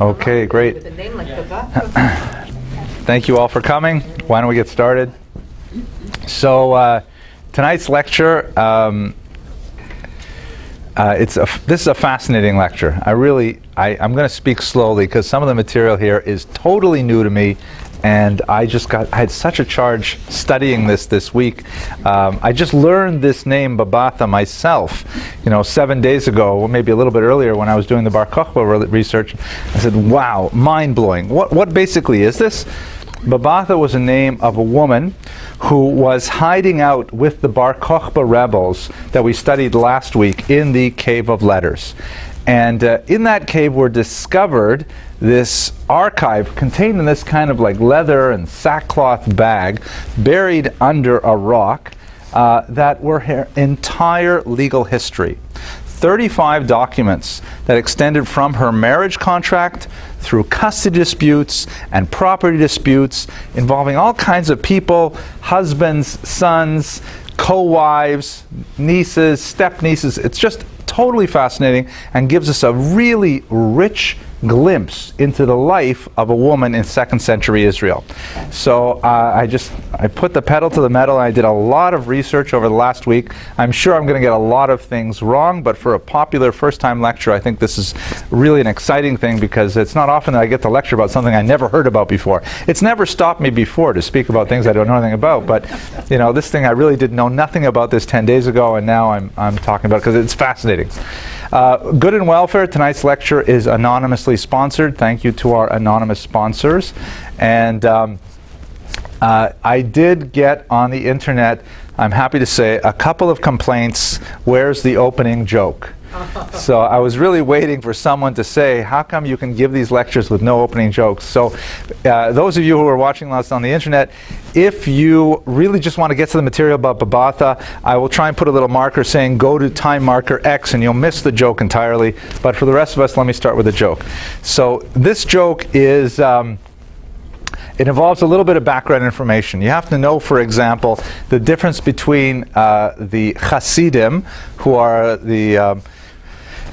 Okay, great. With a name like Baba. Thank you all for coming. Why don't we get started? So, uh, tonight's lecture, um, uh, it's a, this is a fascinating lecture. I really, I, I'm going to speak slowly because some of the material here is totally new to me, and I just got, I had such a charge studying this this week. Um, I just learned this name Babatha myself, you know, seven days ago, or maybe a little bit earlier when I was doing the Bar Kokhba re- research. I said, "Wow, mind blowing! What what basically is this?" Babatha was a name of a woman who was hiding out with the Bar Kokhba rebels that we studied last week in the Cave of Letters. And uh, in that cave were discovered this archive contained in this kind of like leather and sackcloth bag buried under a rock uh, that were her entire legal history. 35 documents that extended from her marriage contract through custody disputes and property disputes involving all kinds of people husbands, sons, co wives, nieces, step nieces. It's just totally fascinating and gives us a really rich glimpse into the life of a woman in second century Israel. So uh, I just I put the pedal to the metal and I did a lot of research over the last week. I'm sure I'm going to get a lot of things wrong, but for a popular first time lecture, I think this is really an exciting thing because it's not often that I get to lecture about something I never heard about before. It's never stopped me before to speak about things I don't know anything about, but you know, this thing I really did know nothing about this 10 days ago and now I'm I'm talking about it because it's fascinating. Uh, good and welfare. Tonight's lecture is anonymously sponsored. Thank you to our anonymous sponsors. And um, uh, I did get on the internet, I'm happy to say, a couple of complaints. Where's the opening joke? so I was really waiting for someone to say, how come you can give these lectures with no opening jokes? So uh, those of you who are watching us on the internet, if you really just want to get to the material about Babatha, I will try and put a little marker saying go to time marker X and you'll miss the joke entirely. But for the rest of us, let me start with a joke. So this joke is. Um, it involves a little bit of background information. You have to know, for example, the difference between uh, the Hasidim, who are the um,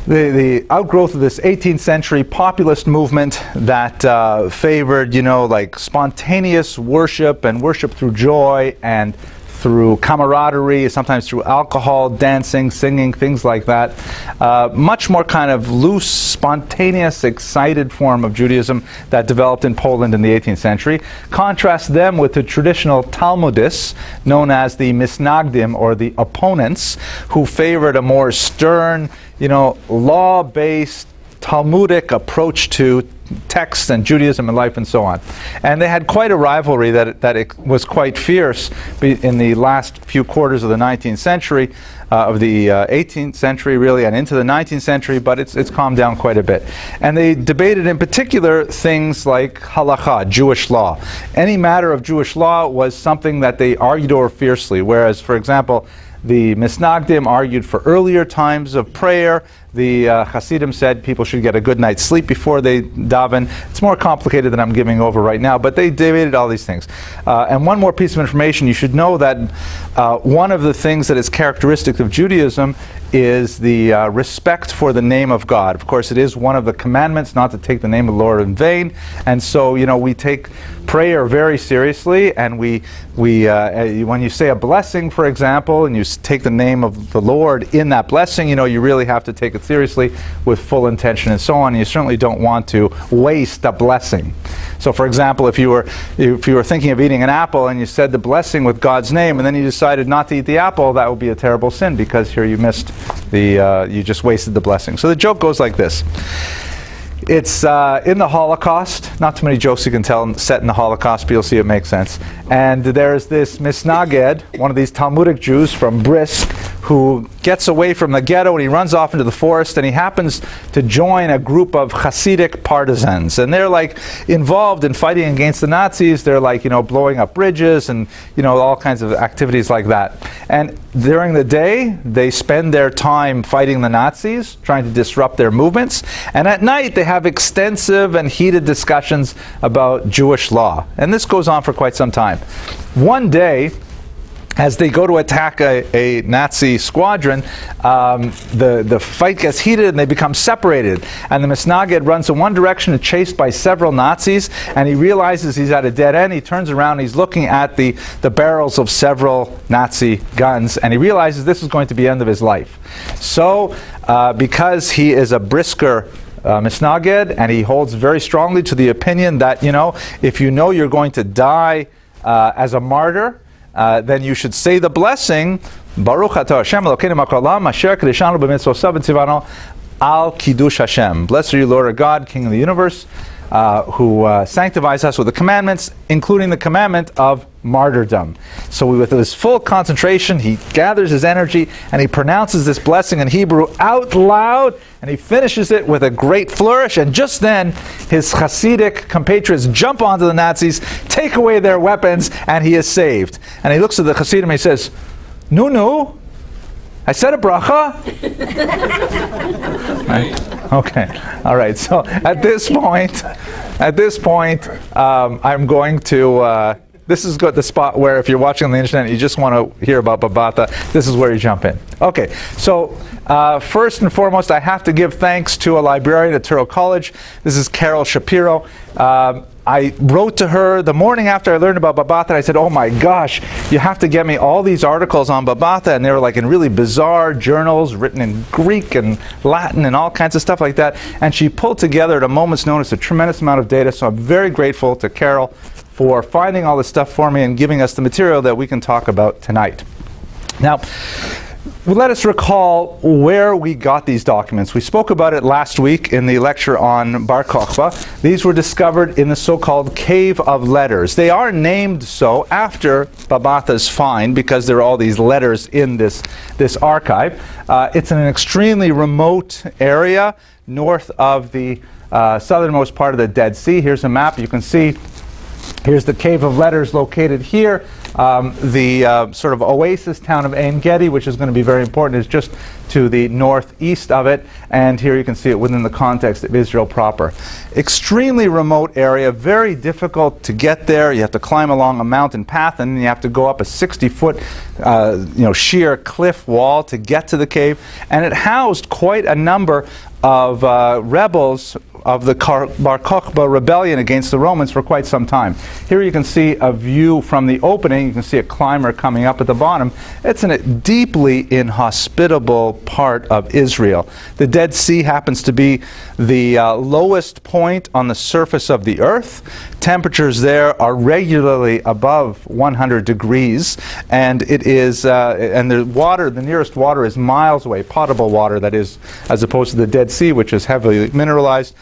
the, the outgrowth of this 18th century populist movement that uh, favored, you know, like spontaneous worship and worship through joy and through camaraderie, sometimes through alcohol, dancing, singing, things like that. Uh, much more kind of loose, spontaneous, excited form of Judaism that developed in Poland in the 18th century. Contrast them with the traditional Talmudists, known as the Misnagdim or the opponents, who favored a more stern, you know, law-based Talmudic approach to texts and Judaism and life and so on. And they had quite a rivalry that, that it was quite fierce in the last few quarters of the 19th century, uh, of the uh, 18th century really, and into the 19th century, but it's, it's calmed down quite a bit. And they debated in particular things like halacha, Jewish law. Any matter of Jewish law was something that they argued over fiercely, whereas, for example, the Misnagdim argued for earlier times of prayer. The uh, Hasidim said people should get a good night's sleep before they daven. It's more complicated than I'm giving over right now, but they debated all these things. Uh, and one more piece of information you should know that uh, one of the things that is characteristic of Judaism is the uh, respect for the name of God. Of course, it is one of the commandments not to take the name of the Lord in vain. And so, you know, we take prayer very seriously, and we, we uh, when you say a blessing, for example, and you take the name of the Lord in that blessing, you know, you really have to take it seriously with full intention and so on. You certainly don't want to waste a blessing. So, for example, if you were if you were thinking of eating an apple and you said the blessing with God's name, and then you decided not to eat the apple, that would be a terrible sin because here you missed the uh, you just wasted the blessing. So the joke goes like this. It's uh, in the Holocaust. Not too many jokes you can tell set in the Holocaust, but you'll see it makes sense. And there's this Misnaged, one of these Talmudic Jews from Brisk, who gets away from the ghetto and he runs off into the forest and he happens to join a group of Hasidic partisans. And they're like involved in fighting against the Nazis. They're like, you know, blowing up bridges and, you know, all kinds of activities like that. And during the day, they spend their time fighting the Nazis, trying to disrupt their movements. And at night, they have extensive and heated discussions about Jewish law. And this goes on for quite some time. One day, as they go to attack a, a Nazi squadron, um, the, the fight gets heated and they become separated. And the Misnagid runs in one direction and chased by several Nazis, and he realizes he's at a dead end. He turns around and he's looking at the, the barrels of several Nazi guns, and he realizes this is going to be the end of his life. So, uh, because he is a brisker uh, Misnagid, and he holds very strongly to the opinion that, you know, if you know you're going to die uh, as a martyr, uh, then you should say the blessing, Baruch atah Hashem Elokeinu Makalam Asher Kedeshanu B'mitzvosav Tzivano Al Kiddush Hashem. Blessed are you, Lord our God, King of the universe, uh, who uh, sanctifies us with the commandments, including the commandment of martyrdom. So, with his full concentration, he gathers his energy and he pronounces this blessing in Hebrew out loud, and he finishes it with a great flourish. And just then, his Hasidic compatriots jump onto the Nazis, take away their weapons, and he is saved. And he looks at the Hasidim and he says, No, no. I said a bracha. right? Okay. All right. So at this point, at this point, um, I'm going to. Uh, this is the spot where if you're watching on the internet and you just want to hear about Babatha, this is where you jump in. Okay, so uh, first and foremost, I have to give thanks to a librarian at Touro College. This is Carol Shapiro. Um, I wrote to her the morning after I learned about Babatha. I said, "Oh my gosh, you have to get me all these articles on Babatha," and they were like in really bizarre journals written in Greek and Latin and all kinds of stuff like that. And she pulled together at a moment's notice a tremendous amount of data. So I'm very grateful to Carol for finding all this stuff for me and giving us the material that we can talk about tonight. Now, let us recall where we got these documents. We spoke about it last week in the lecture on Bar Kokhba. These were discovered in the so-called Cave of Letters. They are named so after Babatha's find because there are all these letters in this, this archive. Uh, it's in an extremely remote area north of the uh, southernmost part of the Dead Sea. Here's a map. You can see Here's the Cave of Letters located here. Um, the uh, sort of oasis town of Ein Gedi, which is going to be very important, is just to the northeast of it. And here you can see it within the context of Israel proper. Extremely remote area, very difficult to get there. You have to climb along a mountain path, and you have to go up a 60-foot, uh, you know, sheer cliff wall to get to the cave. And it housed quite a number of uh, rebels of the Bar Kokhba rebellion against the Romans for quite some time. Here you can see a view from the opening. You can see a climber coming up at the bottom. It's a deeply inhospitable part of Israel. The Dead Sea happens to be the uh, lowest point on the surface of the earth. Temperatures there are regularly above 100 degrees, and it is, uh, and the water, the nearest water is miles away, potable water that is, as opposed to the Dead Sea, which is heavily mineralized.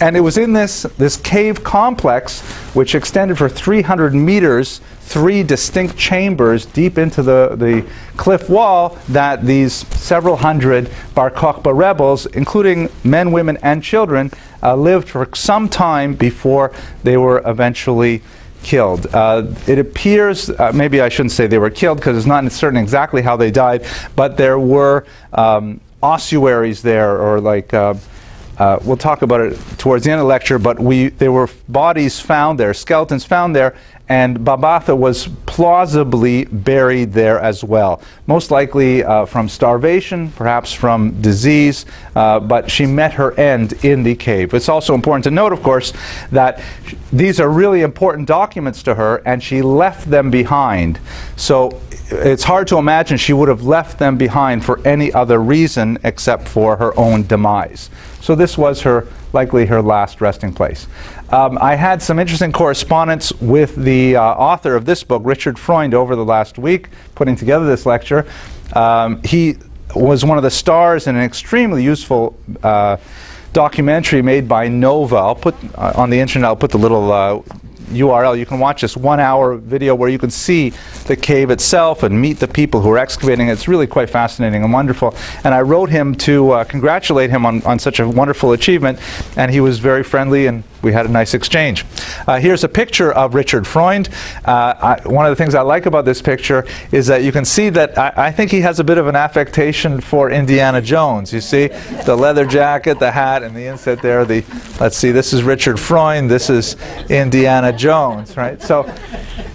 And it was in this, this cave complex, which extended for 300 meters, three distinct chambers deep into the, the cliff wall, that these several hundred Bar Kokhba rebels, including men, women, and children, uh, lived for some time before they were eventually killed. Uh, it appears, uh, maybe I shouldn't say they were killed because it's not certain exactly how they died, but there were um, ossuaries there, or like uh, we'll talk about it towards the end of the lecture, but we, there were bodies found there, skeletons found there, and Babatha was plausibly buried there as well. Most likely uh, from starvation, perhaps from disease, uh, but she met her end in the cave. It's also important to note, of course, that these are really important documents to her, and she left them behind. So it's hard to imagine she would have left them behind for any other reason except for her own demise. So this was her likely her last resting place. Um, I had some interesting correspondence with the uh, author of this book, Richard Freund, over the last week, putting together this lecture. Um, he was one of the stars in an extremely useful uh, documentary made by Nova. I'll put uh, on the internet. I'll put the little uh, URL, you can watch this one hour video where you can see the cave itself and meet the people who are excavating. It's really quite fascinating and wonderful. And I wrote him to uh, congratulate him on, on such a wonderful achievement, and he was very friendly and we had a nice exchange. Uh, here's a picture of Richard Freund. Uh, I, one of the things I like about this picture is that you can see that I, I, think he has a bit of an affectation for Indiana Jones. You see the leather jacket, the hat, and the inset there. The let's see, this is Richard Freund. This is Indiana Jones, right? So,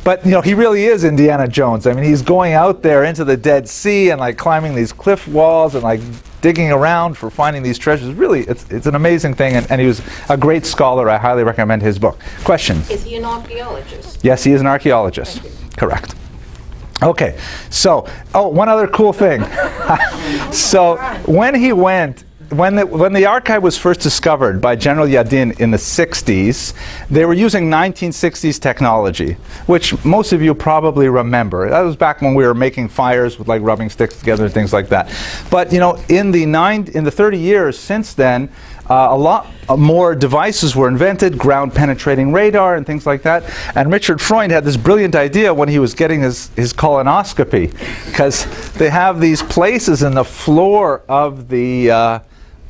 but you know, he really is Indiana Jones. I mean, he's going out there into the Dead Sea and like climbing these cliff walls and like digging around for finding these treasures. Really, it's, it's an amazing thing, and, and he was a great scholar. I highly recommend his book. Questions? Is he an archaeologist? Yes, he is an archaeologist. Correct. Okay, so, oh, one other cool thing. so, when he went when the, when the archive was first discovered by General Yadin in the 60s, they were using 1960s technology, which most of you probably remember. That was back when we were making fires with like rubbing sticks together and things like that. But you know, in the nine, in the 30 years since then, uh, a lot more devices were invented, ground penetrating radar and things like that. And Richard Freund had this brilliant idea when he was getting his, his colonoscopy, because they have these places in the floor of the uh,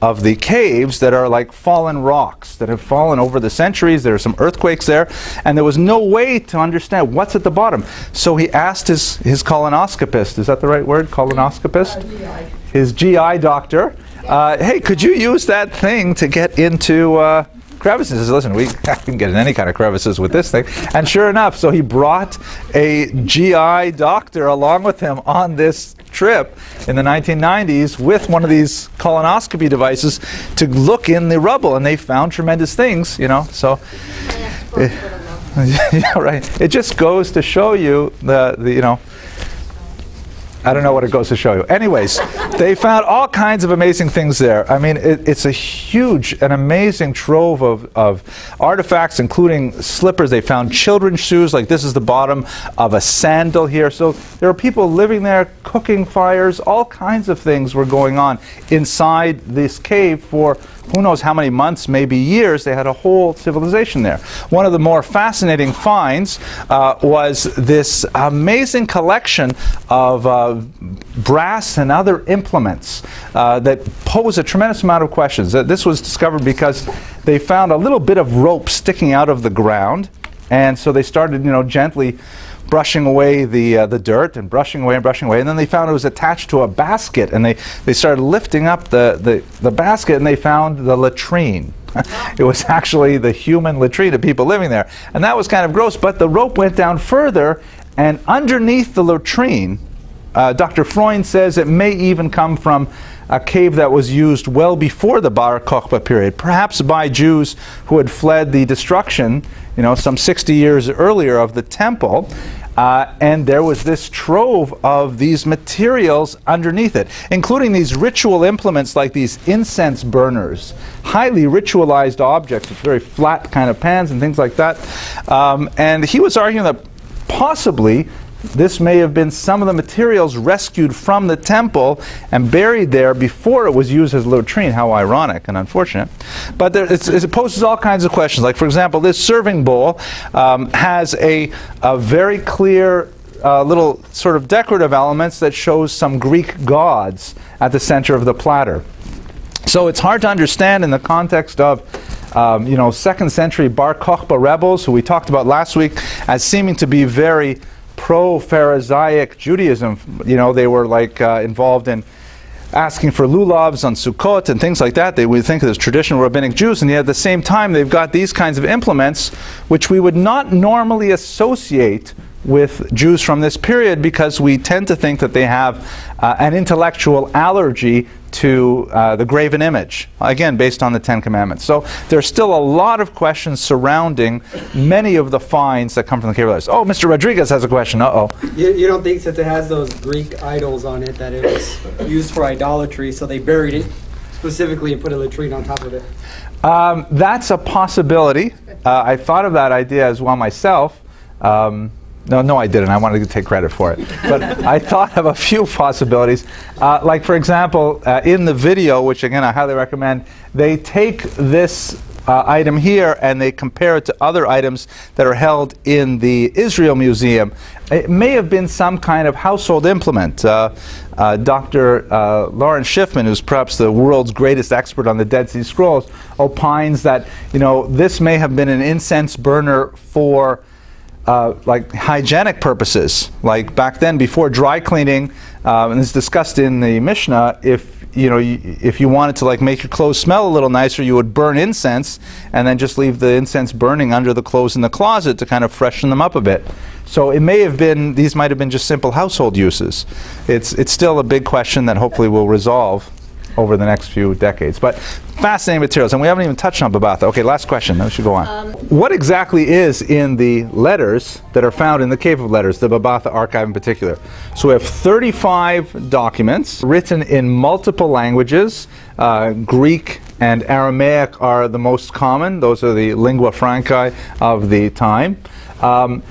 of the caves that are like fallen rocks that have fallen over the centuries. There are some earthquakes there, and there was no way to understand what's at the bottom. So he asked his, his colonoscopist, is that the right word? Colonoscopist? Uh, his GI doctor, uh, hey, could you use that thing to get into uh, crevices. He says, listen, we can get in any kind of crevices with this thing. And sure enough, so he brought a GI doctor along with him on this trip in the 1990s with one of these colonoscopy devices to look in the rubble, and they found tremendous things, you know. So, it, yeah, right. It just goes to show you the, the you know I don't know what it goes to show you. Anyways, they found all kinds of amazing things there. I mean, it, it's a huge and amazing trove of, of artifacts, including slippers. They found children's shoes, like this is the bottom of a sandal here. So there are people living there, cooking fires, all kinds of things were going on inside this cave for who knows how many months, maybe years, they had a whole civilization there. One of the more fascinating finds uh, was this amazing collection of uh, brass and other implements uh, that pose a tremendous amount of questions. This was discovered because they found a little bit of rope sticking out of the ground, and so they started, you know, gently brushing away the, uh, the dirt and brushing away and brushing away. And then they found it was attached to a basket. And they, they started lifting up the, the, the basket and they found the latrine. it was actually the human latrine of people living there. And that was kind of gross. But the rope went down further. And underneath the latrine, uh, Dr. Freund says it may even come from a cave that was used well before the Bar Kokhba period, perhaps by Jews who had fled the destruction, you know, some 60 years earlier of the temple. Uh, and there was this trove of these materials underneath it, including these ritual implements like these incense burners, highly ritualized objects with very flat kind of pans and things like that. Um, and he was arguing that possibly this may have been some of the materials rescued from the temple and buried there before it was used as a latrine. How ironic and unfortunate. But there, it poses all kinds of questions. Like, for example, this serving bowl um, has a, a, very clear uh, little sort of decorative elements that shows some Greek gods at the center of the platter. So it's hard to understand in the context of um, you know, second century Bar Kokhba rebels, who we talked about last week, as seeming to be very pro-Pharisaic Judaism. You know, they were like uh, involved in asking for lulavs on Sukkot and things like that. They would think of as traditional rabbinic Jews, and yet at the same time, they've got these kinds of implements which we would not normally associate with Jews from this period because we tend to think that they have uh, an intellectual allergy to uh, the graven image, again, based on the Ten Commandments. So there's still a lot of questions surrounding many of the finds that come from the cave. Oh, Mr. Rodriguez has a question. Uh oh. You, you don't think that it has those Greek idols on it, that it was used for idolatry, so they buried it specifically and put a latrine on top of it? Um, that's a possibility. Uh, I thought of that idea as well myself. Um, no, no, I didn't. I wanted to take credit for it. But I thought of a few possibilities. Uh, like, for example, uh, in the video, which again I highly recommend, they take this uh, item here and they compare it to other items that are held in the Israel Museum. It may have been some kind of household implement. Uh, uh, Dr. Uh, Lawrence Schiffman, who's perhaps the world's greatest expert on the Dead Sea Scrolls, opines that you know this may have been an incense burner for uh, like hygienic purposes. Like back then, before dry cleaning, um, and it's discussed in the Mishnah, if you know, if you wanted to like make your clothes smell a little nicer, you would burn incense and then just leave the incense burning under the clothes in the closet to kind of freshen them up a bit. So it may have been these might have been just simple household uses. It's it's still a big question that hopefully we'll resolve over the next few decades. But fascinating materials, and we haven't even touched on Babatha. Okay, last question. Then we should go on. Um, what exactly is in the letters that are found in the Cave of Letters, the Babatha archive in particular? So we have 35 documents written in multiple languages. Uh, Greek and Aramaic are the most common. Those are the lingua franca of the time. Um,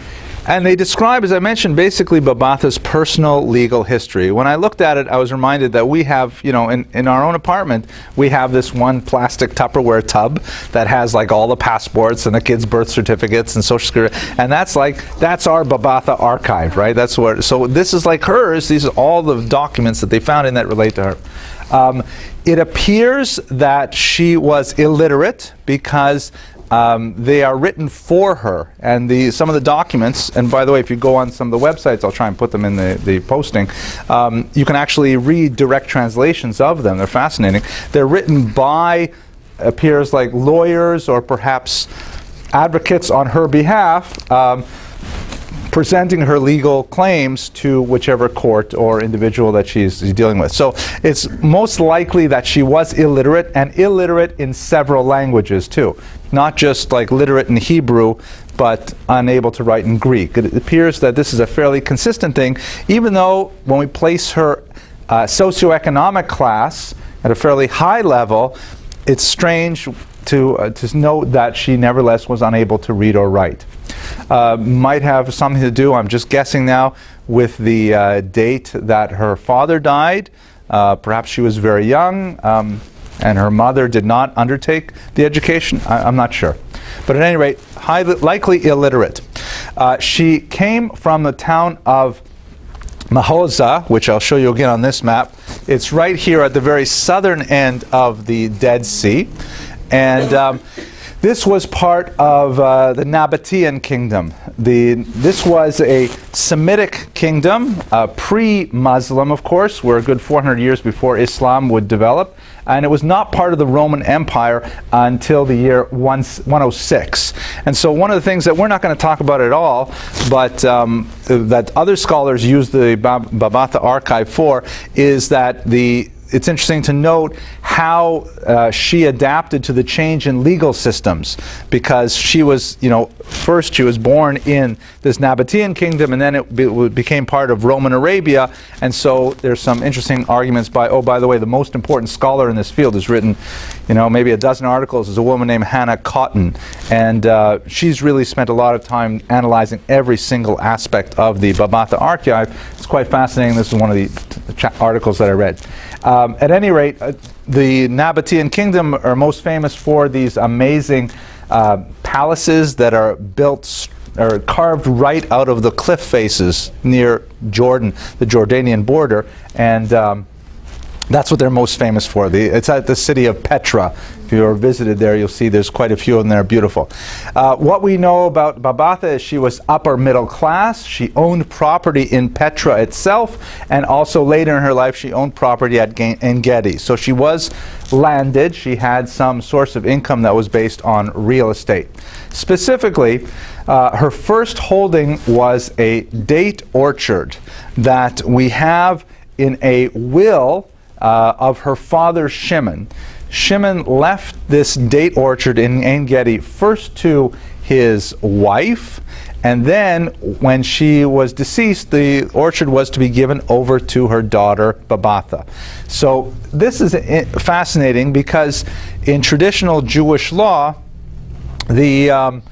and they describe, as I mentioned, basically Babatha's personal legal history. When I looked at it, I was reminded that we have, you know, in, in our own apartment, we have this one plastic Tupperware tub that has like all the passports and the kids' birth certificates and social security. And that's like, that's our Babatha archive, right? That's what, so this is like hers. These are all the documents that they found in that relate to her. Um, it appears that she was illiterate because um, they are written for her, and the, some of the documents, and by the way, if you go on some of the websites, I'll try and put them in the, the posting, um, you can actually read direct translations of them. They're fascinating. They're written by, appears like lawyers or perhaps advocates on her behalf. Um, presenting her legal claims to whichever court or individual that she's dealing with. So it's most likely that she was illiterate and illiterate in several languages too, not just like literate in Hebrew, but unable to write in Greek. It appears that this is a fairly consistent thing, even though when we place her uh, socioeconomic class at a fairly high level, it's strange to, uh, to note that she nevertheless was unable to read or write. Uh, might have something to do, I'm just guessing now, with the uh, date that her father died. Uh, perhaps she was very young um, and her mother did not undertake the education. I, am not sure. But at any rate, highly, likely illiterate. Uh, she came from the town of Mahoza, which I'll show you again on this map. It's right here at the very southern end of the Dead Sea. And um, this was part of uh, the Nabatean kingdom. The, this was a Semitic kingdom, uh, pre-Muslim, of course. We're a good 400 years before Islam would develop. And it was not part of the Roman Empire until the year 106. And so one of the things that we're not going to talk about at all, but um, that other scholars use the Babatha archive for, is that the it's interesting to note how uh, she adapted to the change in legal systems because she was, you know, first she was born in this Nabatean kingdom and then it be became part of Roman Arabia. And so there's some interesting arguments by, oh, by the way, the most important scholar in this field has written, you know, maybe a dozen articles is a woman named Hannah Cotton. And uh, she's really spent a lot of time analyzing every single aspect of the Babatha archive. It's quite fascinating. This is one of the articles that I read. Um, at any rate, uh, the Nabatean kingdom are most famous for these amazing uh, palaces that are built or carved right out of the cliff faces near Jordan, the Jordanian border, and um, that's what they're most famous for. The, it's at the city of Petra. If you're visited there, you'll see there's quite a few them there, beautiful. Uh, what we know about Babatha is she was upper middle class. She owned property in Petra itself, and also later in her life, she owned property at En Gedi. So she was landed. She had some source of income that was based on real estate. Specifically, uh, her first holding was a date orchard that we have in a will uh, of her father Shimon. Shimon left this date orchard in En Gedi first to his wife, and then when she was deceased, the orchard was to be given over to her daughter Babatha. So this is fascinating because in traditional Jewish law, the um,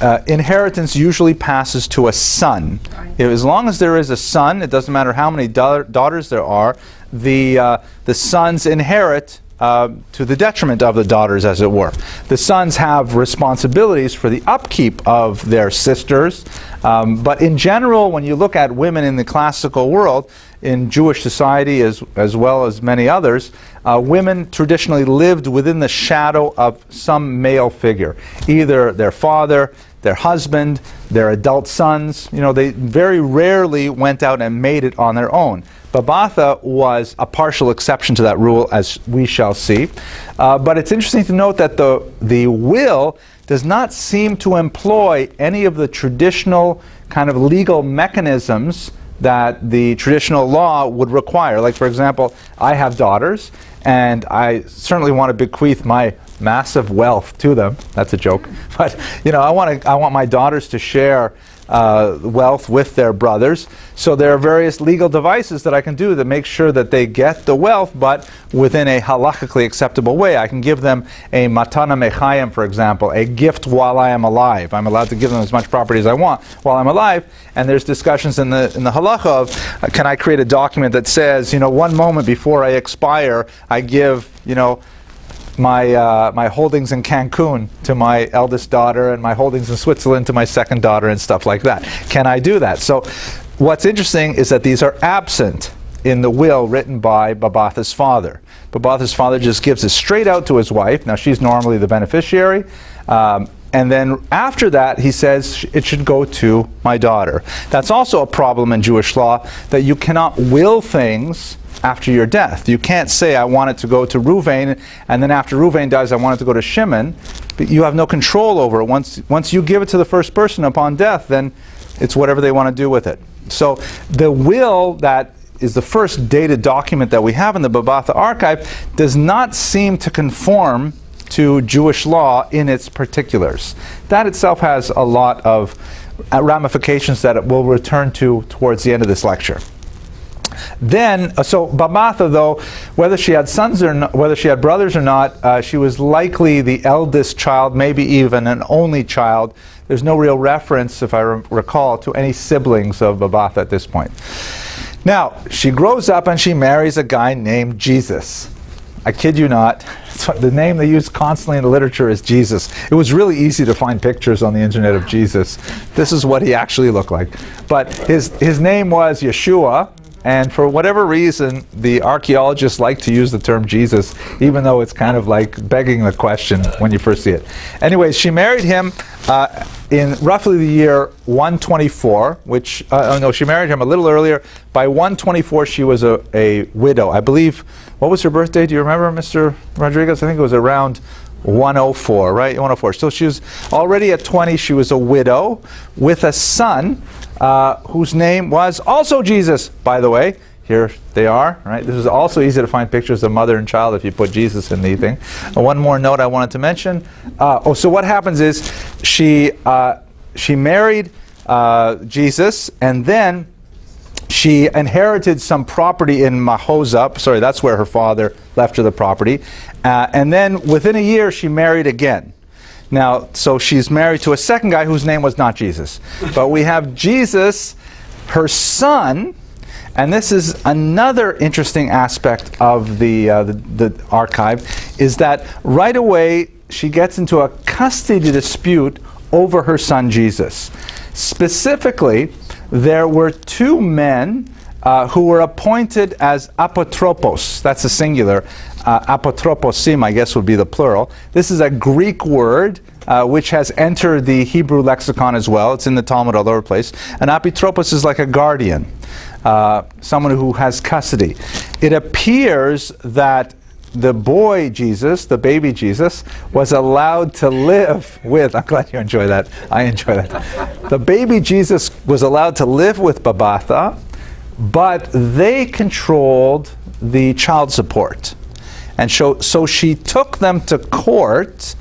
uh, inheritance usually passes to a son. As long as there is a son, it doesn't matter how many da daughters there are, the, uh, the sons inherit uh, to the detriment of the daughters, as it were. The sons have responsibilities for the upkeep of their sisters, um, but in general, when you look at women in the classical world, in Jewish society, as, as well as many others, uh, women traditionally lived within the shadow of some male figure, either their father, their husband, their adult sons. You know, they very rarely went out and made it on their own. Babatha was a partial exception to that rule, as we shall see. Uh, but it's interesting to note that the, the will does not seem to employ any of the traditional kind of legal mechanisms that the traditional law would require. Like, for example, I have daughters, and I certainly want to bequeath my massive wealth to them. That's a joke, but you know, I want to. I want my daughters to share uh, wealth with their brothers. So there are various legal devices that I can do to make sure that they get the wealth, but within a halakhically acceptable way. I can give them a matana mechayim, for example, a gift while I am alive. I'm allowed to give them as much property as I want while I'm alive. And there's discussions in the in the halacha of uh, can I create a document that says, you know, one moment before I expire, I give, you know my, uh, my holdings in Cancun to my eldest daughter and my holdings in Switzerland to my second daughter and stuff like that. Can I do that? So what's interesting is that these are absent in the will written by Babatha's father. Babatha's father just gives it straight out to his wife. Now she's normally the beneficiary. Um, and then after that, he says it should go to my daughter. That's also a problem in Jewish law that you cannot will things after your death. You can't say, I want it to go to Ruvain, and then after Ruvain dies, I want it to go to Shimon. But you have no control over it. Once, once you give it to the first person upon death, then it's whatever they want to do with it. So the will that is the first dated document that we have in the Babatha archive does not seem to conform to Jewish law in its particulars. That itself has a lot of ramifications that we'll return to towards the end of this lecture. Then, uh, so Babatha, though, whether she had sons or not, whether she had brothers or not, uh, she was likely the eldest child, maybe even an only child. There's no real reference, if I re recall, to any siblings of Babatha at this point. Now, she grows up and she marries a guy named Jesus. I kid you not. The name they use constantly in the literature is Jesus. It was really easy to find pictures on the internet of Jesus. This is what he actually looked like. But his, his name was Yeshua, and for whatever reason, the archaeologists like to use the term Jesus, even though it's kind of like begging the question when you first see it. Anyway, she married him uh, in roughly the year 124, which, uh, oh no, she married him a little earlier. By 124, she was a, a widow. I believe, what was her birthday? Do you remember, Mr. Rodriguez? I think it was around 104, right? 104. So she was already at 20, she was a widow with a son uh, whose name was also Jesus, by the way. Here they are, right? This is also easy to find pictures of mother and child if you put Jesus in anything. Uh, one more note I wanted to mention. Uh, oh, so what happens is she, uh, she married uh, Jesus and then she inherited some property in Mahoza. Sorry, that's where her father left her the property. Uh, and then within a year, she married again. Now, so she's married to a second guy whose name was not Jesus. But we have Jesus, her son, and this is another interesting aspect of the, uh, the, the, archive, is that right away she gets into a custody dispute over her son Jesus. Specifically, there were two men uh, who were appointed as apotropos, that's a singular, uh, apotroposim, I guess would be the plural. This is a Greek word uh, which has entered the Hebrew lexicon as well. It's in the Talmud all over the place. An apotropos is like a guardian, uh, someone who has custody. It appears that the boy Jesus, the baby Jesus, was allowed to live with, I'm glad you enjoy that. I enjoy that. The baby Jesus was allowed to live with Babatha, but they controlled the child support. And so, so she took them to court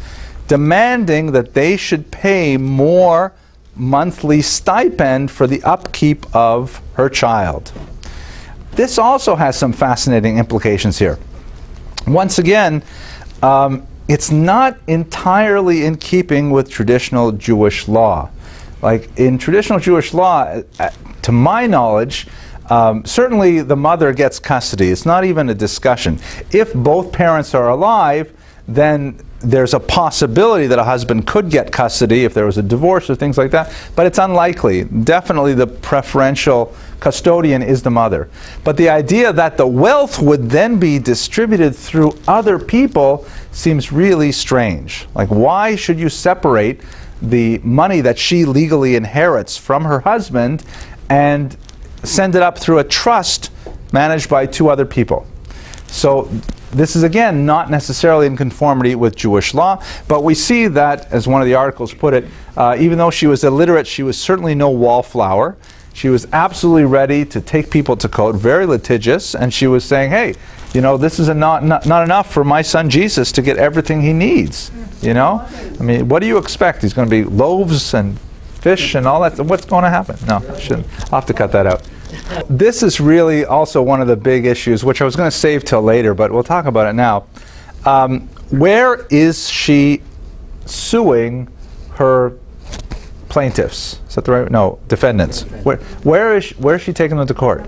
demanding that they should pay more monthly stipend for the upkeep of her child. This also has some fascinating implications here. Once again, um, it's not entirely in keeping with traditional Jewish law. Like in traditional Jewish law, uh, to my knowledge, um, certainly the mother gets custody. It's not even a discussion. If both parents are alive, then there's a possibility that a husband could get custody if there was a divorce or things like that, but it's unlikely. Definitely the preferential custodian is the mother. But the idea that the wealth would then be distributed through other people seems really strange. Like, why should you separate the money that she legally inherits from her husband and send it up through a trust managed by two other people? So this is again not necessarily in conformity with Jewish law, but we see that, as one of the articles put it, uh, even though she was illiterate, she was certainly no wallflower. She was absolutely ready to take people to court, very litigious, and she was saying, hey, you know, this is not, not, not enough for my son Jesus to get everything he needs. You know? I mean, what do you expect? He's going to be loaves and fish and all that. What's going to happen? No, shouldn't. I'll have to cut that out. This is really also one of the big issues, which I was going to save till later, but we'll talk about it now. Um, where is she suing her plaintiffs? Is that the right? No, defendants. Where, where is she, where is she taking them to court?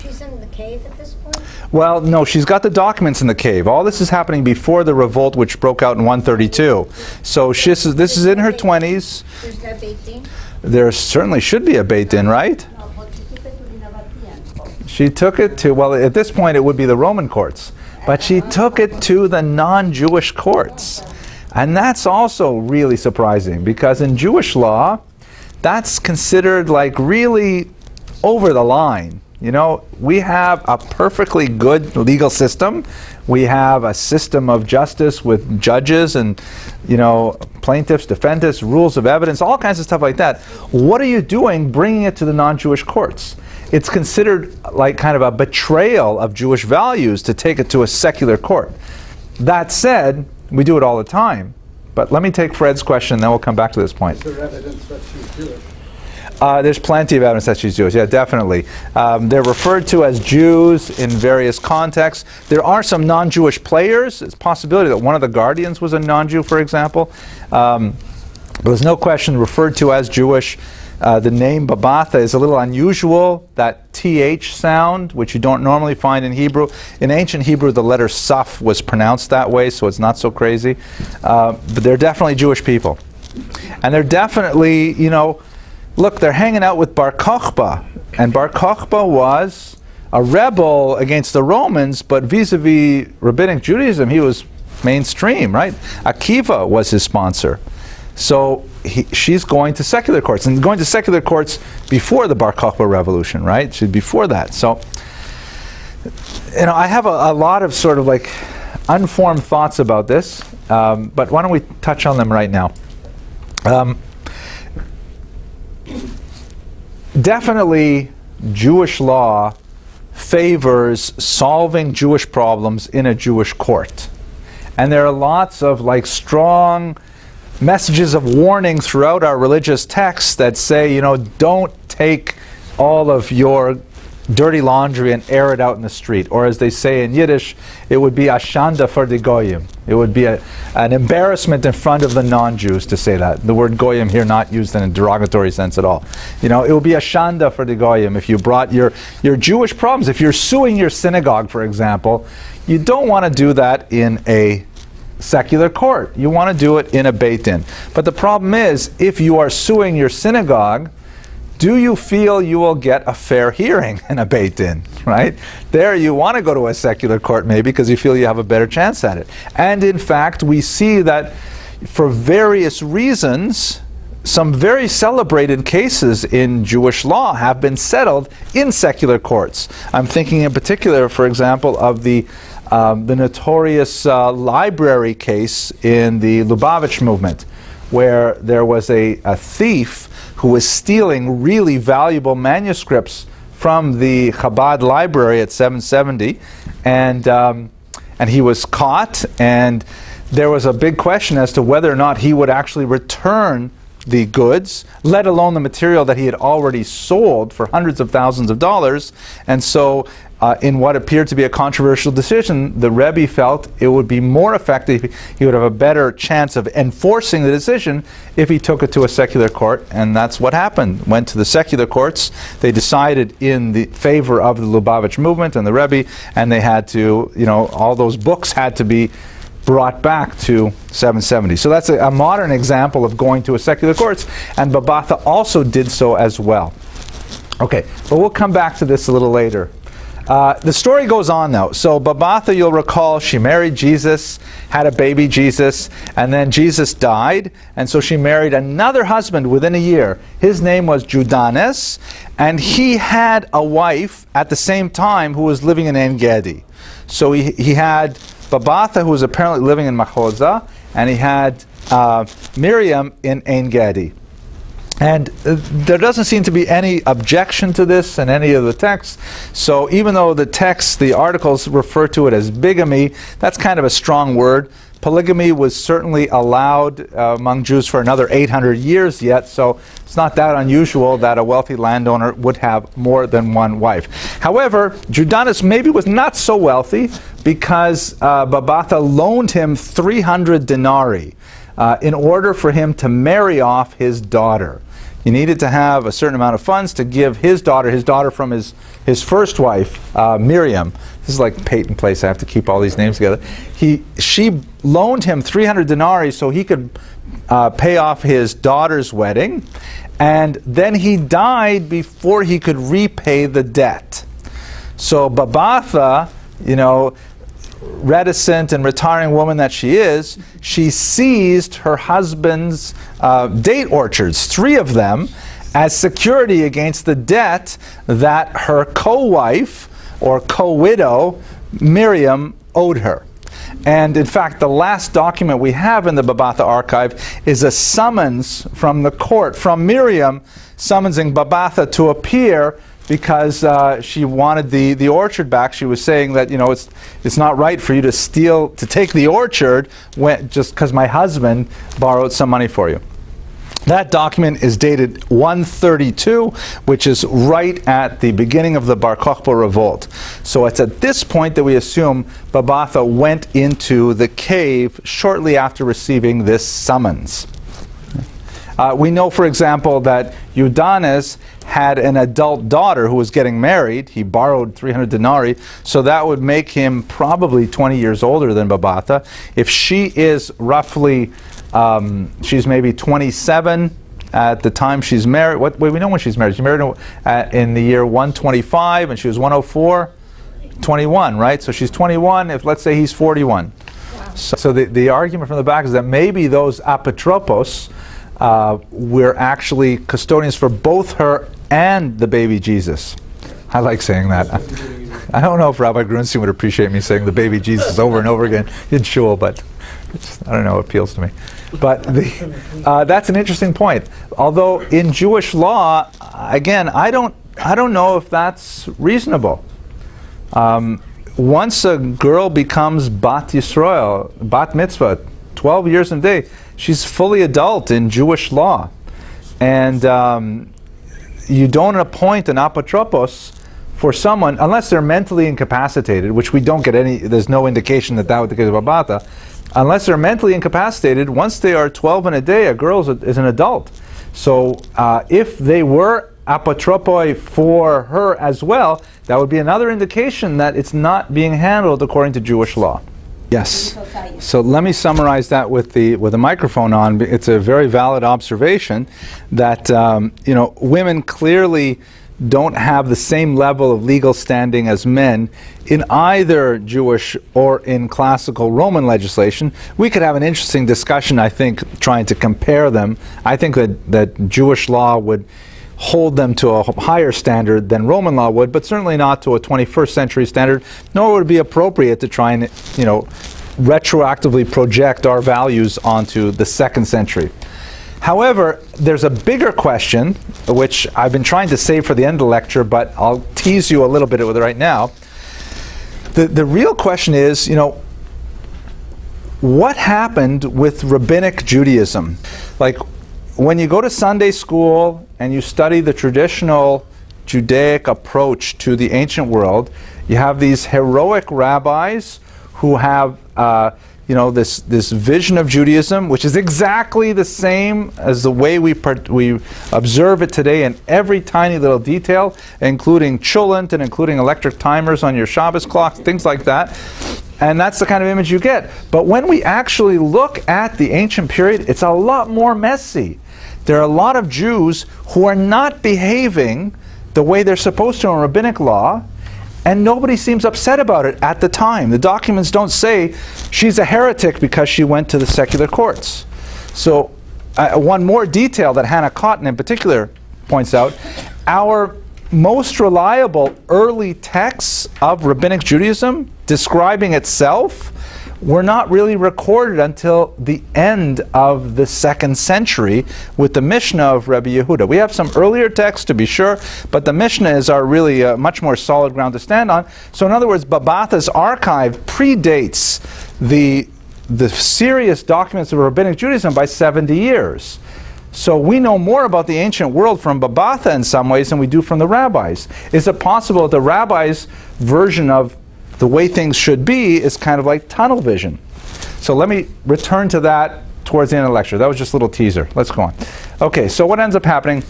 She's in the cave at this point? Well, no, she's got the documents in the cave. All this is happening before the revolt, which broke out in 132. So she's, this is in her 20s. There's no Beit Din? There certainly should be a Beit Din, right? No, but she took it to the Nabatean. She took it to, well, at this point it would be the Roman courts, but she took it to the non Jewish courts. And that's also really surprising because in Jewish law, that's considered like really over the line. You know, we have a perfectly good legal system. We have a system of justice with judges and, you know, plaintiffs, defendants, rules of evidence, all kinds of stuff like that. What are you doing bringing it to the non Jewish courts? It's considered like kind of a betrayal of Jewish values to take it to a secular court. That said, we do it all the time. But let me take Fred's question, then we'll come back to this point. Is there evidence that she's Jewish? Uh, there's plenty of evidence that she's Jewish. Yeah, definitely. Um, they're referred to as Jews in various contexts. There are some non-Jewish players. It's a possibility that one of the guardians was a non-Jew, for example. Um, but there's no question referred to as Jewish. Uh, the name Babatha is a little unusual, that TH sound, which you don't normally find in Hebrew. In ancient Hebrew, the letter Saf was pronounced that way, so it's not so crazy. Uh, but they're definitely Jewish people. And they're definitely, you know, look, they're hanging out with Bar Kokhba. And Bar Kokhba was a rebel against the Romans, but vis-a-vis rabbinic Judaism, he was mainstream, right? Akiva was his sponsor. So he, she's going to secular courts, and going to secular courts before the Bar Kokhba revolution, right? Before that. So, you know, I have a, a lot of sort of like unformed thoughts about this, um, but why don't we touch on them right now? Um, definitely, Jewish law favors solving Jewish problems in a Jewish court. And there are lots of like strong messages of warning throughout our religious texts that say, you know, don't take all of your dirty laundry and air it out in the street. Or as they say in Yiddish, it would be ashanda for the goyim. It would be a, an embarrassment in front of the non-Jews to say that. The word goyim here not used in a derogatory sense at all. You know, it would be a shanda for the goyim if you brought your, your Jewish problems. If you're suing your synagogue, for example, you don't want to do that in a secular court. You want to do it in a Beit Din. But the problem is, if you are suing your synagogue, do you feel you will get a fair hearing in a Beit Din, right? There you want to go to a secular court maybe because you feel you have a better chance at it. And in fact, we see that for various reasons, some very celebrated cases in Jewish law have been settled in secular courts. I'm thinking in particular, for example, of the um, the notorious uh, library case in the Lubavitch movement, where there was a, a thief who was stealing really valuable manuscripts from the Chabad library at 770, and um, and he was caught, and there was a big question as to whether or not he would actually return the goods, let alone the material that he had already sold for hundreds of thousands of dollars. And so, uh, in what appeared to be a controversial decision, the Rebbe felt it would be more effective, he would have a better chance of enforcing the decision if he took it to a secular court. And that's what happened. Went to the secular courts, they decided in the favor of the Lubavitch movement and the Rebbe, and they had to, you know, all those books had to be brought back to 770. So that's a, a modern example of going to a secular courts, and Babatha also did so as well. Okay, but we'll come back to this a little later. Uh, the story goes on though. So Babatha, you'll recall, she married Jesus, had a baby Jesus, and then Jesus died, and so she married another husband within a year. His name was Judanes, and he had a wife at the same time who was living in En Gedi. So he, he had Babatha, who was apparently living in Mahoza, and he had uh, Miriam in Ein Gedi. And uh, there doesn't seem to be any objection to this in any of the texts. So even though the texts, the articles refer to it as bigamy, that's kind of a strong word. Polygamy was certainly allowed uh, among Jews for another 800 years yet, so it's not that unusual that a wealthy landowner would have more than one wife. However, Judanas maybe was not so wealthy because uh, Babatha loaned him 300 denarii uh, in order for him to marry off his daughter. He needed to have a certain amount of funds to give his daughter, his daughter from his, his first wife, uh, Miriam. This is like Peyton Place. I have to keep all these names together. He, she loaned him 300 denarii so he could uh, pay off his daughter's wedding. And then he died before he could repay the debt. So Babatha, you know, reticent and retiring woman that she is, she seized her husband's uh, date orchards, three of them, as security against the debt that her co wife or co widow, Miriam, owed her. And in fact, the last document we have in the Babatha archive is a summons from the court, from Miriam, summoning Babatha to appear because uh, she wanted the, the orchard back. She was saying that you know it's it's not right for you to steal to take the orchard when, just because my husband borrowed some money for you. That document is dated 132, which is right at the beginning of the Bar Kokhba revolt. So it's at this point that we assume Babatha went into the cave shortly after receiving this summons. Uh, we know, for example, that Judanes had an adult daughter who was getting married. He borrowed 300 denarii, so that would make him probably 20 years older than Babatha. If she is roughly, um, she's maybe 27 at the time she's married. What, wait, we know when she's married. She married in the year 125, and she was 104, 21, right? So she's 21. If let's say he's 41. So, so the, the argument from the back is that maybe those apotropos uh, we're actually custodians for both her and the baby Jesus. I like saying that. I don't know if Rabbi Grunstein would appreciate me saying the baby Jesus over and over again in shul, but I don't know, it appeals to me. But the, uh, that's an interesting point. Although in Jewish law, again, I don't, I don't know if that's reasonable. Um, once a girl becomes Bat Yisrael, Bat Mitzvah, 12 years and a day, she's fully adult in Jewish law. And um, you don't appoint an apotropos for someone, unless they're mentally incapacitated, which we don't get any, there's no indication that that would be the case of Babatha. Unless they're mentally incapacitated, once they are 12 and a day, a girl is an adult. So uh, if they were apotropoi for her as well, that would be another indication that it's not being handled according to Jewish law. Yes. So let me summarize that with the with the microphone on. It's a very valid observation that um, you know women clearly don't have the same level of legal standing as men in either Jewish or in classical Roman legislation. We could have an interesting discussion, I think, trying to compare them. I think that, that Jewish law would hold them to a higher standard than Roman law would, but certainly not to a 21st century standard, nor would it be appropriate to try and, you know, retroactively project our values onto the second century. However, there's a bigger question, which I've been trying to save for the end of the lecture, but I'll tease you a little bit with it right now. The, the real question is, you know, what happened with rabbinic Judaism? Like, when you go to Sunday school and you study the traditional Judaic approach to the ancient world, you have these heroic rabbis who have, uh, you know, this, this vision of Judaism, which is exactly the same as the way we, we observe it today in every tiny little detail, including cholent and including electric timers on your Shabbos clocks, things like that. And that's the kind of image you get. But when we actually look at the ancient period, it's a lot more messy. There are a lot of Jews who are not behaving the way they're supposed to in rabbinic law, and nobody seems upset about it at the time. The documents don't say she's a heretic because she went to the secular courts. So, uh, one more detail that Hannah Cotton in particular points out our most reliable early texts of rabbinic Judaism describing itself were not really recorded until the end of the second century with the Mishnah of Rabbi Yehuda. We have some earlier texts to be sure, but the Mishnah is our really uh, much more solid ground to stand on. So, in other words, Babatha's archive predates the the serious documents of rabbinic Judaism by 70 years. So we know more about the ancient world from Babatha in some ways than we do from the rabbis. Is it possible that the rabbis' version of the way things should be is kind of like tunnel vision? So let me return to that towards the end of the lecture. That was just a little teaser. Let's go on. Okay, so what ends up happening?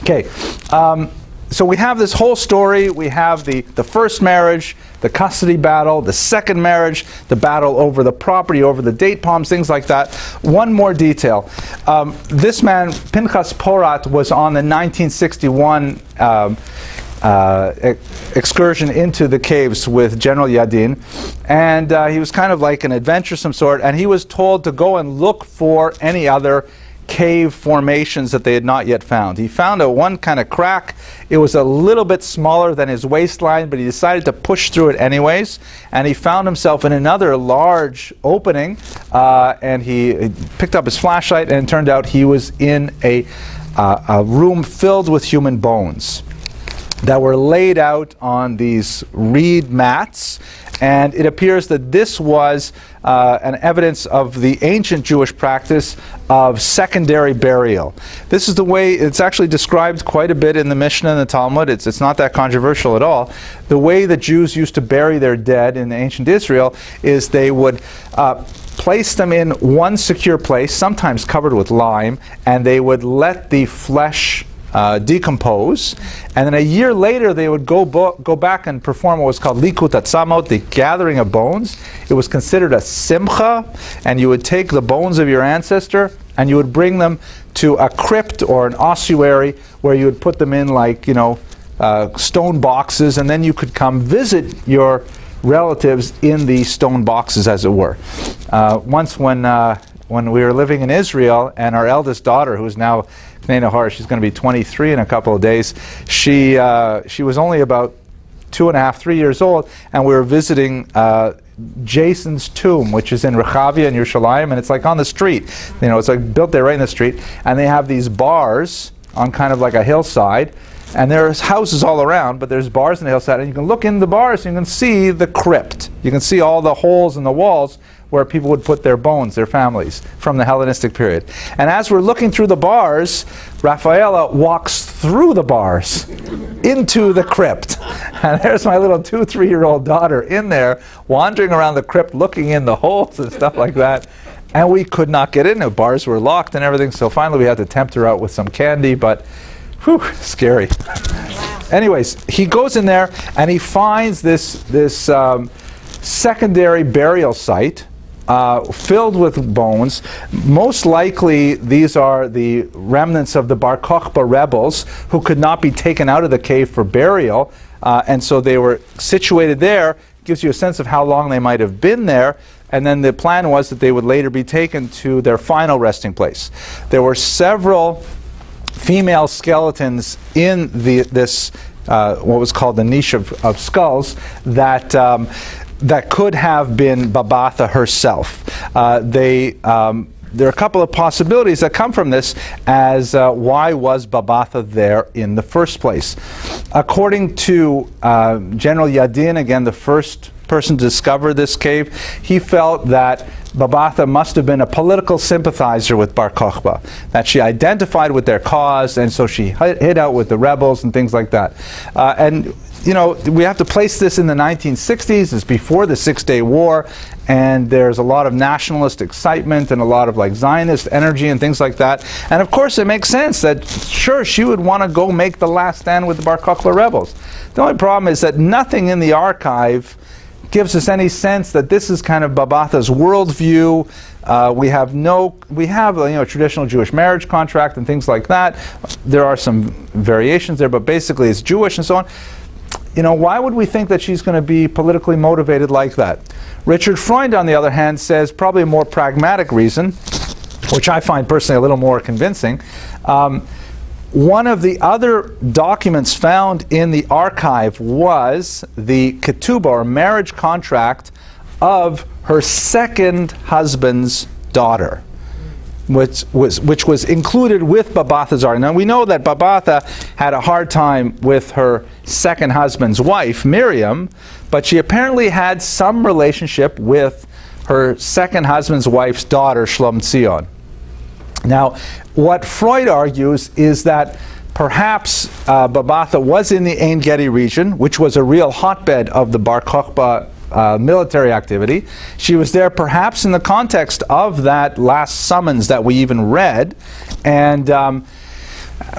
Okay, um, so we have this whole story. We have the, the first marriage, the custody battle, the second marriage, the battle over the property, over the date palms, things like that. One more detail. Um, this man, Pinchas Porat, was on the 1961 um, uh, excursion into the caves with General Yadin. And uh, he was kind of like an adventuresome sort, and he was told to go and look for any other cave formations that they had not yet found. He found a one kind of crack. It was a little bit smaller than his waistline, but he decided to push through it anyways. And he found himself in another large opening, uh, and he, he picked up his flashlight, and it turned out he was in a, uh, a room filled with human bones that were laid out on these reed mats and it appears that this was uh, an evidence of the ancient Jewish practice of secondary burial. This is the way it's actually described quite a bit in the Mishnah and the Talmud. It's, it's not that controversial at all. The way the Jews used to bury their dead in ancient Israel is they would uh, place them in one secure place, sometimes covered with lime, and they would let the flesh uh, decompose, and then a year later they would go go back and perform what was called likut atzamot, the gathering of bones. It was considered a simcha, and you would take the bones of your ancestor and you would bring them to a crypt or an ossuary where you would put them in like you know uh, stone boxes, and then you could come visit your relatives in these stone boxes, as it were. Uh, once when uh, when we were living in Israel, and our eldest daughter, who is now Nana she's going to be 23 in a couple of days. She, uh, she was only about two and a half, three years old, and we were visiting uh, Jason's tomb, which is in Rechavia in Yerushalayim, and it's like on the street. You know, it's like built there right in the street, and they have these bars on kind of like a hillside, and there's houses all around, but there's bars on the hillside, and you can look in the bars and you can see the crypt. You can see all the holes in the walls where people would put their bones, their families, from the Hellenistic period. And as we're looking through the bars, Rafaela walks through the bars into the crypt. And there's my little two, three year old daughter in there, wandering around the crypt, looking in the holes and stuff like that. And we could not get in. The bars were locked and everything. So finally, we had to tempt her out with some candy, but whew, scary. Wow. Anyways, he goes in there and he finds this, this um, secondary burial site uh, filled with bones. Most likely, these are the remnants of the Bar Kokhba rebels who could not be taken out of the cave for burial, uh, and so they were situated there. Gives you a sense of how long they might have been there. And then the plan was that they would later be taken to their final resting place. There were several female skeletons in the, this uh, what was called the niche of, of skulls that um, that could have been Babatha herself. Uh, they um, there are a couple of possibilities that come from this as uh, why was Babatha there in the first place. According to uh, General Yadin, again the first person to discover this cave, he felt that Babatha must have been a political sympathizer with Bar Kokhba, that she identified with their cause and so she hid out with the rebels and things like that. Uh, and you know, we have to place this in the 1960s. It's before the Six Day War, and there's a lot of nationalist excitement and a lot of like Zionist energy and things like that. And of course, it makes sense that sure she would want to go make the last stand with the Bar Kokhba rebels. The only problem is that nothing in the archive gives us any sense that this is kind of Babatha's worldview. Uh, we have no, we have you know traditional Jewish marriage contract and things like that. There are some variations there, but basically it's Jewish and so on. You know, why would we think that she's going to be politically motivated like that? Richard Freund, on the other hand, says probably a more pragmatic reason, which I find personally a little more convincing. Um, one of the other documents found in the archive was the ketubah, or marriage contract, of her second husband's daughter, which was, which was included with Babatha's article. Now we know that Babatha had a hard time with her second husband's wife, Miriam, but she apparently had some relationship with her second husband's wife's daughter, Shlom Tzion. Now, what Freund argues is that perhaps uh, Babatha was in the Ein Gedi region, which was a real hotbed of the Bar Kokhba uh, military activity. She was there perhaps in the context of that last summons that we even read. And um,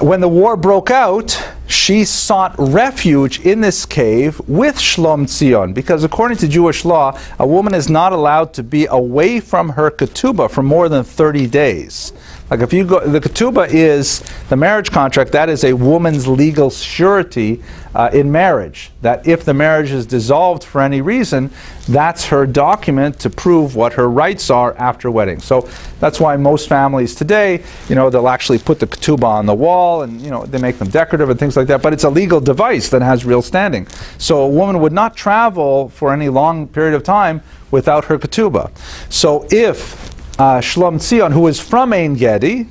when the war broke out, she sought refuge in this cave with Shlom Tzion, because according to Jewish law, a woman is not allowed to be away from her ketubah for more than 30 days. Like if you go, the ketubah is the marriage contract. That is a woman's legal surety uh, in marriage. That if the marriage is dissolved for any reason, that's her document to prove what her rights are after wedding. So that's why most families today, you know, they'll actually put the ketubah on the wall, and you know, they make them decorative and things like that. But it's a legal device that has real standing. So a woman would not travel for any long period of time without her ketubah. So if uh, Shlom Tzion, who is from Ein Gedi,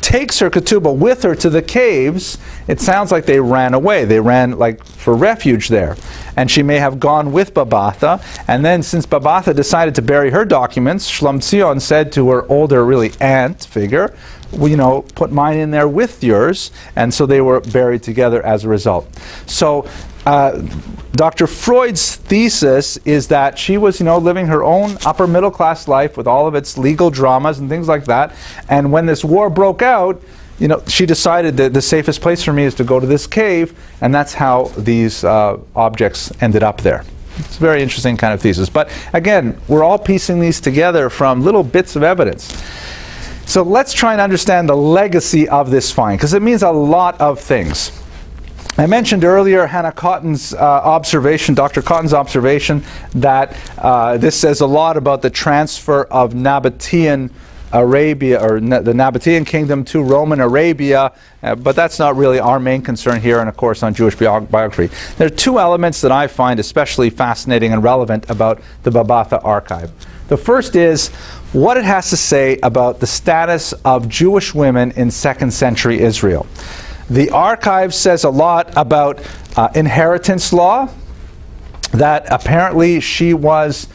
takes her ketubah with her to the caves. It sounds like they ran away. They ran like for refuge there. And she may have gone with Babatha. And then since Babatha decided to bury her documents, Shlom Tzion said to her older, really aunt figure, well, you know, put mine in there with yours. And so they were buried together as a result. So uh, Dr. Freund's thesis is that she was, you know, living her own upper middle class life with all of its legal dramas and things like that. And when this war broke out, you know, she decided that the safest place for me is to go to this cave, and that's how these uh, objects ended up there. It's a very interesting kind of thesis. But again, we're all piecing these together from little bits of evidence. So let's try and understand the legacy of this find, because it means a lot of things. I mentioned earlier Hannah Cotton's uh, observation, Dr. Cotton's observation, that uh, this says a lot about the transfer of Nabatean Arabia, or na the Nabatean kingdom to Roman Arabia, uh, but that's not really our main concern here, and of course on Jewish biography. There are two elements that I find especially fascinating and relevant about the Babatha archive. The first is what it has to say about the status of Jewish women in second century Israel. The archive says a lot about uh, inheritance law, that apparently she was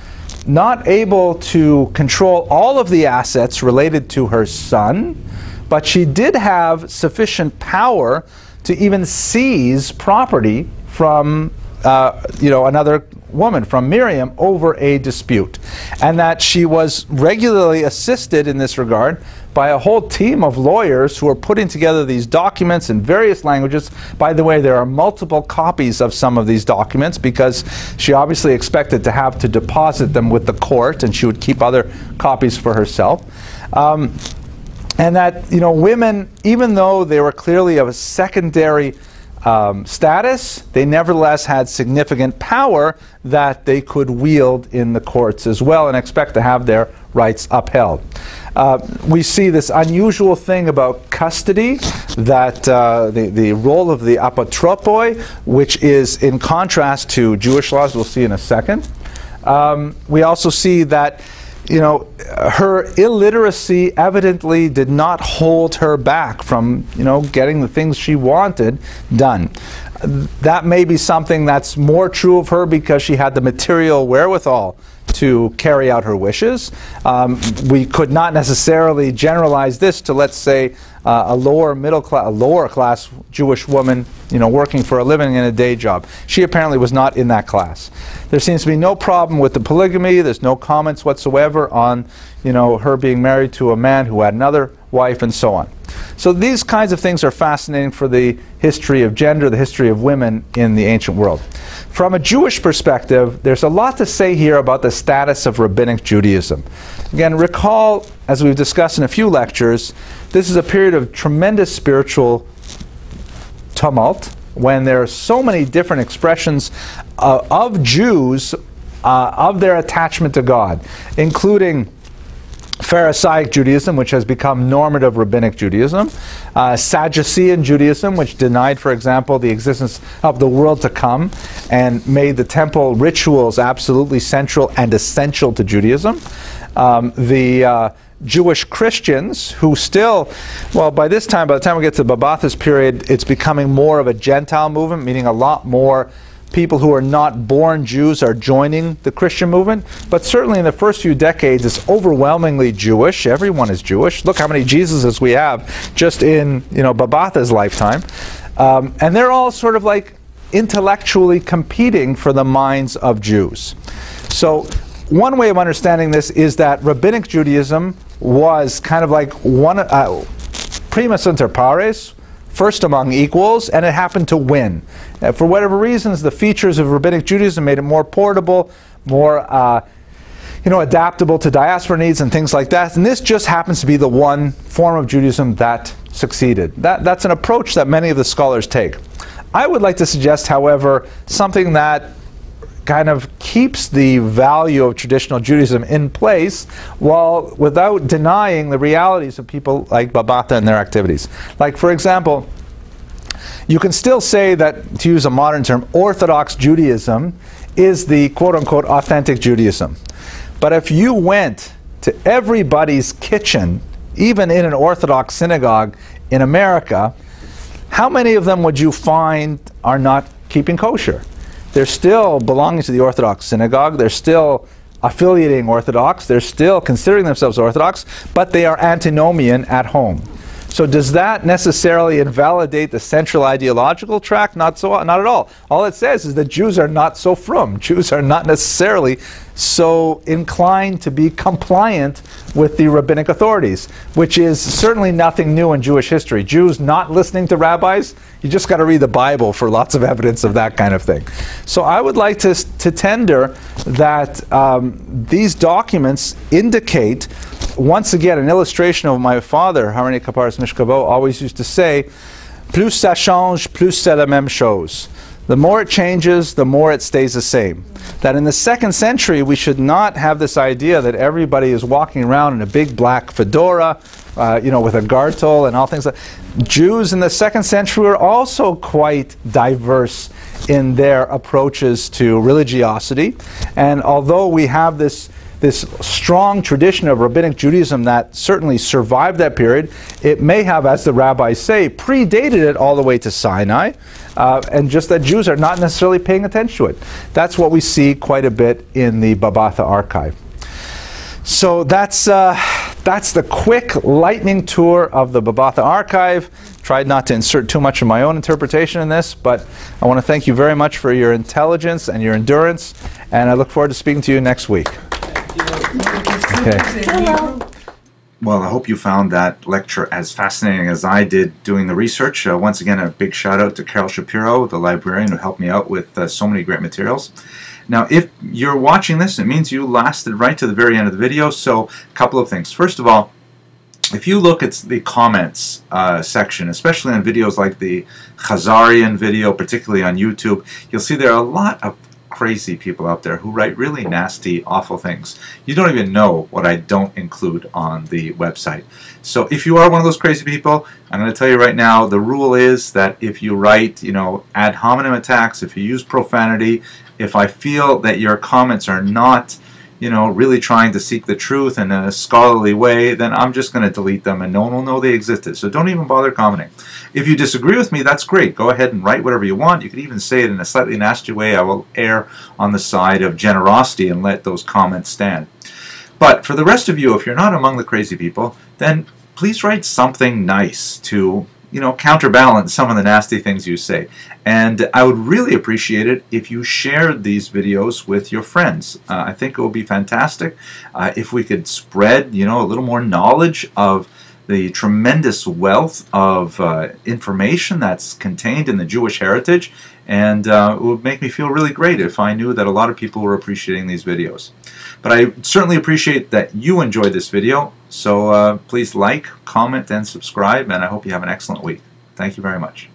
not able to control all of the assets related to her son, but she did have sufficient power to even seize property from uh, you know another woman from Miriam over a dispute, and that she was regularly assisted in this regard by a whole team of lawyers who are putting together these documents in various languages. By the way, there are multiple copies of some of these documents because she obviously expected to have to deposit them with the court and she would keep other copies for herself. Um, and that, you know, women, even though they were clearly of a secondary um, status, they nevertheless had significant power that they could wield in the courts as well and expect to have their rights upheld. Uh, we see this unusual thing about custody, that uh, the, the role of the apotropoi, which is in contrast to Jewish laws, we'll see in a second. Um, we also see that you know, her illiteracy evidently did not hold her back from, you know, getting the things she wanted done. That may be something that's more true of her because she had the material wherewithal to carry out her wishes. Um, we could not necessarily generalize this to, let's say, uh, a lower middle class, a lower class Jewish woman, you know, working for a living in a day job. She apparently was not in that class. There seems to be no problem with the polygamy. There's no comments whatsoever on, you know, her being married to a man who had another wife and so on. So these kinds of things are fascinating for the history of gender, the history of women in the ancient world. From a Jewish perspective, there's a lot to say here about the status of rabbinic Judaism. Again, recall, as we've discussed in a few lectures, this is a period of tremendous spiritual tumult when there are so many different expressions uh, of Jews uh, of their attachment to God, including Pharisaic Judaism, which has become normative rabbinic Judaism, uh, Sadducean Judaism, which denied, for example, the existence of the world to come and made the temple rituals absolutely central and essential to Judaism. Um, the uh, Jewish Christians who still, well, by this time, by the time we get to Babatha's period, it's becoming more of a Gentile movement, meaning a lot more people who are not born Jews are joining the Christian movement. But certainly in the first few decades, it's overwhelmingly Jewish. Everyone is Jewish. Look how many Jesuses we have just in you know Babatha's lifetime, um, and they're all sort of like intellectually competing for the minds of Jews. So one way of understanding this is that rabbinic Judaism was kind of like one uh, primus inter pares, first among equals, and it happened to win. Uh, for whatever reasons, the features of rabbinic Judaism made it more portable, more uh, you know, adaptable to diaspora needs and things like that. And this just happens to be the one form of Judaism that succeeded. That, that's an approach that many of the scholars take. I would like to suggest, however, something that kind of keeps the value of traditional Judaism in place while without denying the realities of people like Babatha and their activities. Like, for example, you can still say that, to use a modern term, Orthodox Judaism is the quote unquote authentic Judaism. But if you went to everybody's kitchen, even in an Orthodox synagogue in America, how many of them would you find are not keeping kosher? They're still belonging to the Orthodox synagogue. They're still affiliating Orthodox. They're still considering themselves Orthodox, but they are antinomian at home. So does that necessarily invalidate the central ideological track? Not so, not at all. All it says is that Jews are not so from. Jews are not necessarily so inclined to be compliant with the rabbinic authorities, which is certainly nothing new in Jewish history. Jews not listening to rabbis, you just got to read the Bible for lots of evidence of that kind of thing. So I would like to, to tender that um, these documents indicate once again, an illustration of my father, Harani Kaparis Mishkavo, always used to say, plus ça change, plus c'est la même chose. The more it changes, the more it stays the same. That in the second century, we should not have this idea that everybody is walking around in a big black fedora, uh, you know, with a gartel and all things like Jews in the second century were also quite diverse in their approaches to religiosity. And although we have this this strong tradition of rabbinic Judaism that certainly survived that period. It may have, as the rabbis say, predated it all the way to Sinai, uh, and just that Jews are not necessarily paying attention to it. That's what we see quite a bit in the Babatha archive. So that's, uh, that's the quick lightning tour of the Babatha archive. Tried not to insert too much of my own interpretation in this, but I want to thank you very much for your intelligence and your endurance, and I look forward to speaking to you next week. Okay. Hello. Well, I hope you found that lecture as fascinating as I did doing the research. Uh, once again, a big shout out to Carol Shapiro, the librarian who helped me out with uh, so many great materials. Now, if you're watching this, it means you lasted right to the very end of the video. So, a couple of things. First of all, if you look at the comments uh, section, especially on videos like the Khazarian video, particularly on YouTube, you'll see there are a lot of crazy people out there who write really nasty, awful things. You don't even know what I don't include on the website. So if you are one of those crazy people, I'm going to tell you right now, the rule is that if you write, you know, ad hominem attacks, if you use profanity, if I feel that your comments are not you know, really trying to seek the truth in a scholarly way, then I'm just going to delete them and no one will know they existed. So don't even bother commenting. If you disagree with me, that's great. Go ahead and write whatever you want. You could even say it in a slightly nasty way. I will err on the side of generosity and let those comments stand. But for the rest of you, if you're not among the crazy people, then please write something nice to you know, counterbalance some of the nasty things you say. And I would really appreciate it if you shared these videos with your friends. Uh, I think it would be fantastic uh, if we could spread, you know, a little more knowledge of the tremendous wealth of uh, information that's contained in the Jewish heritage And uh, it would make me feel really great if I knew that a lot of people were appreciating these videos. But I certainly appreciate that you enjoyed this video. So uh, please like, comment, and subscribe. And I hope you have an excellent week. Thank you very much.